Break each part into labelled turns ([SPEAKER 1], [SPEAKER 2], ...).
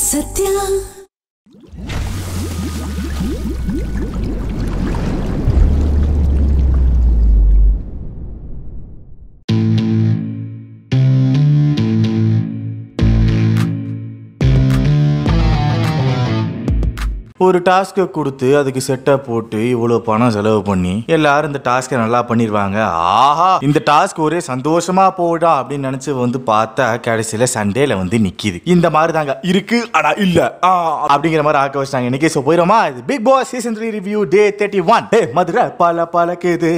[SPEAKER 1] setia.
[SPEAKER 2] ஒரு டாஸ்க்கை கொடுத்து அதுக்கு செட்டப் போட்டு இவ்வளோ பணம் செலவு பண்ணி எல்லாரும் இந்த டாஸ்க்கை நல்லா பண்ணிடுவாங்க ஆஹா இந்த டாஸ்க் ஒரே சந்தோஷமா போடா அப்படின்னு நினைச்சு வந்து பார்த்தா கடைசியில சண்டேல வந்து நிக்கிது. இந்த மாதிரி தாங்க இருக்கு ஆனா இல்ல. ஆ, அப்படிங்கிற மாதிரி ஆக்க வச்சாங்க இன்னைக்கு ஸோ போயிடுமா இது Bigg Boss season three review day thirty one day Madurai பல பழக்குது.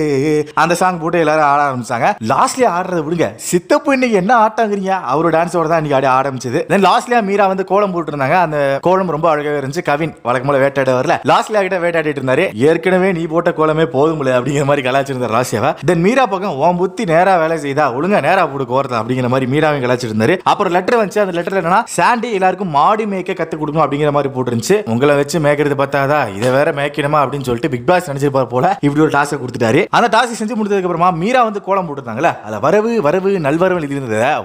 [SPEAKER 2] அந்த சாங் போட்டு எல்லாரும் ஆட ஆரம்பிச்சாங்க. லாஸ்ட்லயே ஆடுறத விடுங்க. சித்தப்பு இன்னைக்கு என்ன ஆட்டாங்கிறீங்க? அவரோட டான்ஸோட தான் இன்னைக்கு ஆடி ஆரம்பிச்சது. தென் லாஸ்ட்லயா மீரா வந்து கோலம் போட்டு இருந்தாங்க அந்த கோலம் ரொம்ப அழகாக இருந்துச்சு. கவின் வழக்கமாக போல வேட்டாட வரல லாஸ்ட்ல கிட்ட வேட்டாடிட்டு இருந்தாரு? ஏற்கனவே நீ போட்ட கோலமே போதும்ல அப்படிங்கிற மாதிரி கலாச்சிருந்தார் ராசியாவை. தென் மீரா பக்கம் உன் புத்தி நேரா வேலை செய்தா? ஒழுங்கா நேரா போட்டு கோரத்தா அப்படிங்கிற மாதிரி மீராவையும் கலாச்சிருந்தாரு அப்புறம் லெட்டர் வந்துச்சு. அந்த லெட்டர் என்னன்னா சாண்டி எல்லாருக்கும் மாடி மேய்க்க கத்து கொடுக்கணும் அப்படிங்கிற மாதிரி போட்டுருந்துச்சு. உங்களை வச்சு மேய்க்கிறது பார்த்தாதா இதை வேற மேய்க்கணுமா? அப்படின்னு சொல்லிட்டு பிக் பாஸ் நினைச்சிருப்பார் போல இப்படி ஒரு டாஸ்க் கொடுத்துட்டாரு. அந்த டாஸ்க் செஞ்சு முடிச்சதுக்கு அப்புறமா மீரா வந்து கோலம் போட்டுருந்தாங்களே அத வரவு வரவு நல்வரவு எழுதி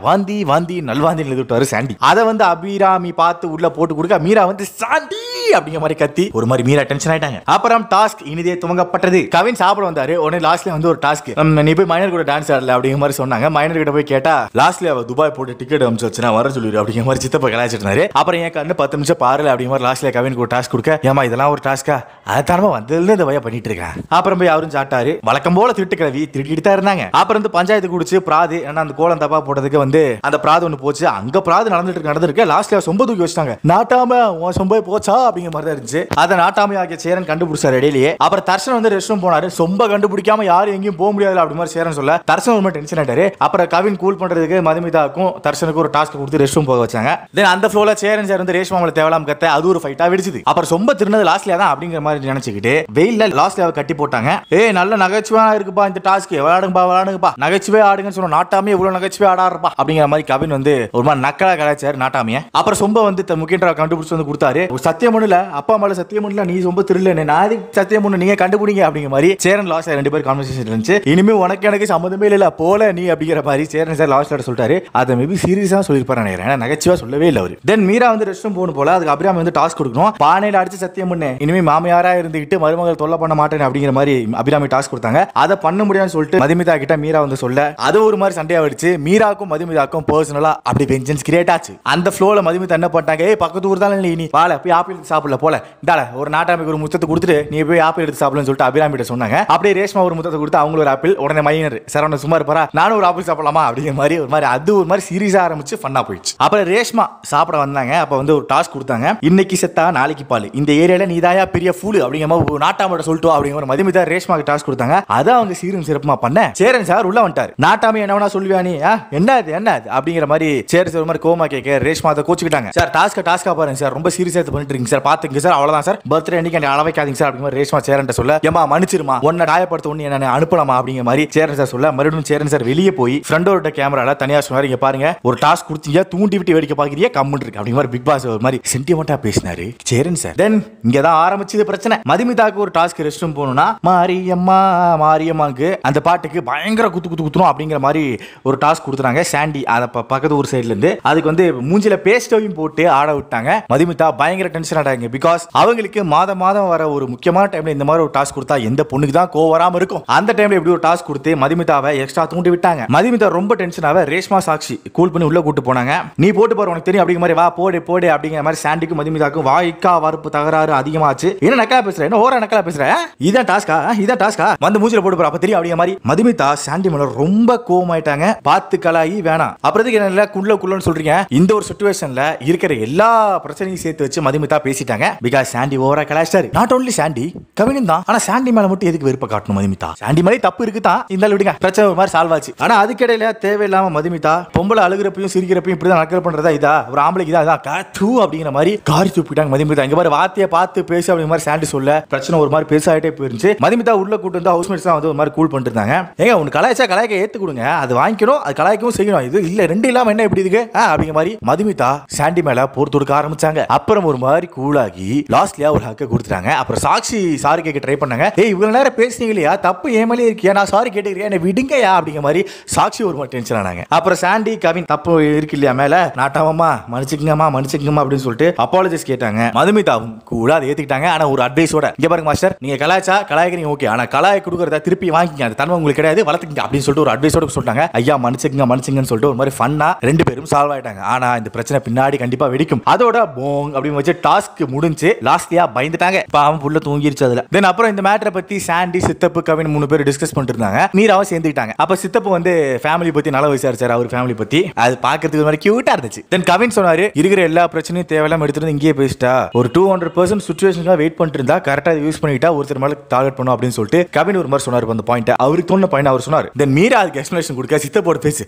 [SPEAKER 2] வாந்தி வாந்தி நல்வாந்தி எழுதி விட்டாரு சாண்டி அதை வந்து அபிராமி பார்த்து உள்ள போட்டு கொடுக்க மீரா வந்து சாண்டி அப்படிங்கிற மாதிரி கத்தி ஒரு மாதிரி மீரா டென்ஷன் ஆயிட்டாங்க. அப்புறம் டாஸ்க் இனிதே துவங்கப்பட்டது. கவின் சாப்பிட வந்தாரு. உடனே லாஸ்ட்ல வந்து ஒரு டாஸ்க் நீ போய் மைனர் கூட டான்ஸ் ஆடல அப்படிங்கிற மாதிரி சொன்னாங்க. மைனர் கிட்ட போய் கேட்டா லாஸ்ட்ல அவ துபாய் போட்டு டிக்கெட் அமிச்சு வச்சுனா வர சொல்லிடு அப்படிங்கிற மாதிரி சித்தப்ப கலாச்சிட்டு அப்புறம் என் கண்ணு பத்து நிமிஷம் பாருல அப்படிங்கிற மாதிரி லாஸ்ட்ல கவின் ஒரு டாஸ்க் கொடுக்க ஏமா இதெல்லாம் ஒரு டாஸ்கா அதை வந்ததுல இந்த வய பண்ணிட்டு இருக்கேன். அப்புறம் போய் அவரும் சாட்டாரு வழக்கம் போல திருட்டு கிளவி திருட்டிட்டு தான் இருந்தாங்க. அப்புறம் வந்து பஞ்சாயத்து குடிச்சு பிராது ஏன்னா அந்த கோலம் தப்பா போட்டதுக்கு வந்து அந்த பிராது ஒன்று போச்சு. அங்க பிராது நடந்துட்டு நடந்திருக்கு லாஸ்ட்ல சொம்ப தூக்கி வச்சிட்டாங்க. நாட்டாம உன் சொம்பே போச்சா? அப்படிங்கிற மாதிரி தான் இருந்துச்சு அதை நாட்டாமை ஆகிய சேரன் கண்டுபிடிச்சார் இடையிலேயே. அப்புறம் தர்ஷன் வந்து ரெஸ்ட் ரூம் போனாரு. சொம்ப கண்டுபிடிக்காம யாரும் எங்கேயும் போக முடியாது அப்படி மாதிரி சேரன் சொல்ல. தர்ஷன் ரொம்ப டென்ஷன் ஆயிட்டாரு. அப்புறம் கவின் கூல் பண்றதுக்கு மதுமிதாக்கும் தர்ஷனுக்கு ஒரு டாஸ்க் கொடுத்து ரெஸ்ட் ரூம் போக வச்சாங்க. தென் அந்த ஃப்ளோல சேரன் சார் வந்து ரேஷ்மாமல தேவலாம் கத்த அது ஒரு ஃபைட்டா வெடிச்சது. அப்புறம் சொம்ப திருநது லாஸ்ட்ல தான் அப்படிங்கிற மாதிரி நினைச்சுக்கிட்டு வெயில்ல லாஸ்ட்ல கட்டி போட்டாங்க. ஏய் நல்ல நகைச்சுவா இருக்குப்பா இந்த டாஸ்க் விளையாடுங்கப்பா விளையாடுங்கப்பா. நகைச்சுவே ஆடுங்கன்னு சொன்ன நாட்டாமே இவ்வளவு நகைச்சுவே ஆடாருப்பா அப்படிங்கிற மாதிரி கவின் வந்து ஒரு மாதிரி நக்கலா கலாச்சார் நாட்டாமிய. அப்புறம் சொம்ப வந்து த- கண்டுபிடிச்சு வந்து கொடுத்தாரு. ஒரு சத்தியம் பண்ணல அப்பா மேல சத்தியம் ஒண்ணுல நீ ரொம்ப திருல நான் எதுக்கு சத்தியம் பண்ணு நீங்க கண்டுபிடிங்க அப்படிங்கிற மாதிரி சேரன் லாஸ்ட் ரெண்டு பேர் கான்வர்சேஷன் இருந்துச்சு. இனிமே உனக்கு எனக்கு சம்மந்தமே இல்ல போல நீ அப்படிங்கிற மாதிரி சேரன் சார் லாஸ்ட்ல சொல்லிட்டாரு. அதை மேபி சீரியஸா சொல்லிருப்பாரு நினைக்கிறேன். நகைச்சுவா சொல்லவே இல்லை அவரு. தென் மீரா வந்து ரெஸ்ட் ரூம் போகணும் போல அதுக்கு அபிராமி வந்து டாஸ்க் கொடுக்கணும். பானையில அடிச்சு சத்தியம் பண்ணு இனிமே மாமியாரா இருந்துகிட்டு மருமகள் தொல்லை பண்ண மாட்டேன் அப்படிங்கிற மாதிரி அபிராமி டாஸ்க் கொடுத்தாங்க. அதை பண்ண முடியாதுன்னு சொல்லிட்டு மதுமிதா கிட்ட மீரா வந்து சொல்ல அது ஒரு மாதிரி சண்டையா வெடிச்சு மீராக்கும் மதுமிதாக்கும் பர்சனலா அப்படி வெஞ்சன்ஸ் கிரியேட் ஆச்சு. அந்த ஃப்ளோல மதுமிதா என்ன பண்ணிட்டாங்க ஏய் பக்கத்து ஊர் தான் நீ வாழ போய் ஆப்பிள் சாப்பிடல போல. டால ஒரு நாட்டாமைக்கு ஒரு முத்தத்தை கொடுத்துட்டு நீ போய் ஆப்பிள் எடுத்து சாப்பிடலன்னு சொல்லிட்டு அபிராமிட்ட சொன்னாங்க. அப்படியே ரேஷ்மா ஒரு முத்தத்தை கொடுத்து அவங்களும் ஒரு ஆப்பிள் உடனே மைனர் சரவணன் சும்மா இருப்பாரா? நானும் ஒரு ஆப்பிள் சாப்பிடலாமா? அப்படிங்கிற மாதிரி ஒரு மாதிரி அது ஒரு மாதிரி சீரியஸா ஆரம்பிச்சு ஃபன்னா போயிடுச்சு. அப்புறம் ரேஷ்மா சாப்பிட வந்தாங்க. அப்ப வந்து ஒரு டாஸ்க் கொடுத்தாங்க. இன்னைக்கு செத்தா நாளைக்கு பால். இந்த ஏரியால நீதாயா பெரிய ஃபூலு அப்படிங்கிற மாதிரி ஒரு நாட்டாமோட சொல்லிட்டு அப்படிங்கிற மாதிரி மதுமிதா ரேஷ்மாக்கு டாஸ்க் கொடுத்தாங்க. அதை அவங்க சீரும் சிறப்புமா பண்ண சேரன் சார் உள்ள வந்துட்டார். நாட்டாமை என்ன வேணா சொல்லுவியா நீ? என்ன அது என்ன அது? அப்படிங்கிற மாதிரி சேரன் சார் ஒரு மாதிரி கோமா கேட்க ரேஷ்மா அதை கோச்சுக்கிட்டாங்க. சார் டாஸ்க்கா டாஸ்க்கா பாருங்க சார். ரொம்ப சீரியஸா பண்ணிட்டு இருக்கீங்க சார். பாத்துங்க சார். அவ்வளவுதான் சார். பர்த்டே அன்னைக்கு என்ன அளவைக்காதீங்க சார் அப்படிங்கிற ரேஷ்மா சேரன் சொல்ல ஏமா மன்னிச்சிருமா உன்னை காயப்படுத்த ஒண்ணு என்ன அனுப்பலாமா? அப்படிங்கிற மாதிரி சேரன் சார் சொல்ல மறுபடியும் சேரன் சார் வெளியே போய் ஃப்ரெண்டோட கேமரால தனியா சொன்னாரு இங்க பாருங்க ஒரு டாஸ்க் கொடுத்தீங்க தூண்டி விட்டு வேடிக்கை பாக்குறீங்க கம்முன்னு இருக்கு அப்படிங்கிற மாதிரி பிக் பாஸ் ஒரு மாதிரி சென்டிமெண்டா பேசினாரு சேரன் சார். தென் இங்க தான் ஆரம்பிச்சது பிரச்சனை. மதுமிதாக்கு ஒரு டாஸ்க் ரெஸ்ட் ரூம் போகணும்னா மாரியம்மா மாரியம்மாக்கு அந்த பாட்டுக்கு பயங்கர குத்து குத்து குத்துரும் அப்படிங்கிற மாதிரி ஒரு டாஸ்க் கொடுத்துறாங்க சாண்டி அதை பக்கத்து ஊர் சைடுல இருந்து அதுக்கு வந்து மூஞ்சில பேஸ்டவையும் போட்டு ஆட விட்டாங்க. மதுமிதா பயங்கர டென்ஷன் ஆடாங்க பிகாஸ் அவங்களுக்கு மாதம் மாதம் வர ஒரு முக்கியமான டைம்ல இந்த மாதிரி ஒரு டாஸ்க் கொடுத்தா எந்த பொண்ணுக்கு தான் கோவம் வராம இருக்கும்? அந்த டைம்ல இப்படி ஒரு டாஸ்க் கொடுத்து மதுமிதாவை எக்ஸ்ட்ரா தூண்டி விட்டாங்க மதுமிதா ரொம்ப டென்ஷனாக ரேஷ்மா சாக்ஷி கூல் பண்ணி உள்ள கூட்டு போனாங்க. நீ போட்டு போற உனக்கு தெரியும் அப்படிங்கிற மாதிரி வா போடு போடு அப்படிங்கிற மாதிரி சாண்டிக்கும் மதுமிதாக்கும் வாய்க்கா வரப்பு தகராறு அதிகமாச்சு. என்ன நக்கலா பேசுற? என்ன ஓர நக்கலா பேசுற? இதான் டாஸ்கா இதான் டாஸ்கா வந்து மூஞ்சில போட்டு போற அப்ப தெரியும் அப்படிங்கிற மாதிரி மதுமிதா சாண்டி மேல ரொம்ப கோவமாயிட்டாங்க. பார்த்து கலாயி வேணாம். அப்புறத்துக்கு என்ன குள்ள குள்ளன்னு சொல்றீங்க. இந்த ஒரு சுச்சுவேஷன்ல இருக்கிற எல்லா பிரச்சனையும் சேர்த்து வச்சு மதுமிதா பேசிட்டாங்க. பிகாஸ் சாண்டி ஓவரா கலாச்சாரு நாட் ஓன்லி சாண்டி கவினும் தான் ஆனா சாண்டி மேல மட்டும் எதுக்கு வெறுப்ப காட்டணும் மதுமிதா? சாண்டி மேலே தப்பு இருக்கு தான் இருந்தாலும் விடுங்க. பிரச்சனை ஒரு மாதிரி சால்வ் ஆச்சு. ஆனா அதுக்கிடையில தேவையில்லாம மதுமிதா பொம்பளை அழுகிறப்பையும் சிரிக்கிறப்பையும் இப்படிதான் நக்கல் பண்றதா இதா? ஒரு ஆம்பளைக்கு தான் அதான் காத்து அப்படிங்கிற மாதிரி காரி தூப்பிட்டாங்க மதுமிதா. இங்க மாதிரி வார்த்தையை பார்த்து பேசு அப்படிங்கிற மாதிரி சாண்டி சொல்ல பிரச்சனை ஒரு மாதிரி பெருசாகிட்டே போயிருந்துச்சு. மதுமிதா உள்ள கூட்டு வந்து ஹவுஸ்மேட்ஸ் தான் வந்து ஒரு மாதிரி கூல் பண்ணிட்டு இருந்தாங்க ஏங்க உனக்கு கலாய்ச்சா கலாய்க்க ஏத்து கொடுங்க. அது வாங்கிக்கணும் அது கலாய்க்கவும் செய்யணும். இது இல்ல ரெண்டு இல்லாம என்ன இப்படி இருக்கு அப்படிங்கிற மாதிரி மதுமிதா சாண்டி மேல போர் தொடுக்க ஆரம்பிச்சாங்க. அப்புறம் ஒரு மாதிரி கூலாகி லாஸ்ட்லியா ஒரு ஹக்க கொடுத்துட்டாங்க. அப்புறம் சாக்ஷி சாரி கேட்க ட்ரை பண்ணாங்க. ஏய் இவ்வளவு நேரம் பேசுனீங்க இல்லையா தப்பு ஏமலே இருக்கியா? நான் சாரி கேட்டுக்கிறியா? என்ன விடுங்கயா அப்படிங்கிற மாதிரி சாக்ஷி ஒரு மாதிரி டென்ஷன் ஆனாங்க. அப்புறம் சாண்டி கவின் தப்பு இருக்கு இல்லையா மேல? நாட்டாமம்மா மன்னிச்சுக்கங்கம்மா மன்னிச்சுக்கங்கம்மா அப்படின்னு சொல்லிட்டு அப்பாலஜிஸ் கேட்டாங்க. மதுமிதாவும் கூட அதை ஏத்துக்கிட்டாங்க. ஆனா ஒரு அட்வைஸோட இங்க பாருங்க மாஸ்டர் நீங்க கலாய்ச்சா கலாய்க்கிறீங்க ஓகே ஆனா கலாய் கொடுக்கறத திருப்பி வாங்கிங்க அந்த தன்மை உங்களுக்கு கிடையாது வளர்த்துக்கங்க. அப்படின்னு சொல்லிட்டு ஒரு அட்வைஸோட சொல்லிட்டாங்க. ஐயா மன்னிச்சுக்கங்க மன்னிச்சுங்கன்னு சொல்லிட்டு ஒரு மாதிரி ஃபன்னா ரெண்டு பேரும் சால்வ் ஆயிட்டாங்க. ஆனா இந்த பிரச்சனை பின்னாடி கண்டிப்பா வெடிக்கும். அதோட போங் அப்படின்னு வச்சு டாஸ்க் முடிஞ்சு லாஸ்ட்லியா பயந்துட்டாங்க. பாவம் புள்ள தூங்கிருச்சு அதுல. தென் அப்புறம் இந்த மேட்டரை பத்தி சாண்டி சித்தப்பு கவின் மூணு பேர் டிஸ்கஸ் பண்ணிட்டு இருந்தாங்க மீராவும் சேர்ந்துக்கிட்டாங்க. அப்ப சித்தப்பு வந்து ஃபேமிலி பத்தி நல்லா விசாரிச்சாரு அவர் ஃபேமிலி பத்தி. அது பாக்குறதுக்கு மாதிரி கியூட்டா இருந்துச்சு. தென் கவின் சொன்னாரு இருக்கிற எல்லா பிரச்சனையும் தேவையில்லாம எடுத்துட்டு இங்கேயே பேசிட்டா. ஒரு டூ ஹண்ட்ரட் பர்சன்ட் சுச்சுவேஷனுக்காக வெயிட் பண்ணிட்டு இருந்தா கரெக்டா யூஸ் பண்ணிட்டா ஒருத்தர் மேல டார்கெட் பண்ணும் அப்படின்னு சொல்லிட்டு கவின் ஒரு மாதிரி சொன்னாரு அந்த பாயிண்ட் அவருக்கு தோணு பாயிண்ட் அவர் சொன்னார். தென் மீரா அதுக்கு எக்ஸ்பிளேஷன் கொடுக்க சித்தப்போட பேசு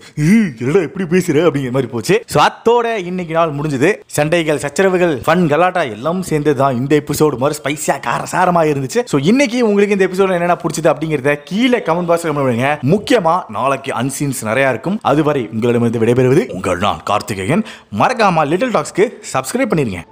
[SPEAKER 2] என்னடா எப்படி பேசுற? அப்படிங்கிற மாதிரி போச்சு. ஸோ அத்தோட இன்னைக்கு நாள் முடிஞ்சது. சண்டைகள் சச்சரவுகள் ஃபன் கலாட்டா எல்லாம் சேர்ந்து தான் இந்த எபிசோடு மாதிரி ஸ்பைசியா காரசாரமா இருந்துச்சு. ஸோ இன்னைக்கு உங்களுக்கு இந்த எபிசோட என்னென்ன பிடிச்சது அப்படிங்கிறத கீழே கமெண்ட் பாக்ஸ்ல பண்ணுங்க. முக்கியமா நாளைக்கு அன்சீன்ஸ் நிறையா இருக்கும். அதுவரை உங்களிடமிருந்து விடைபெறுவது உங்கள் நான் கார்த்திகேயன். மறக்காமல் லிட்டில் டாக்ஸ்க்கு சப்ஸ்கிரைப் பண்ணிருங்க.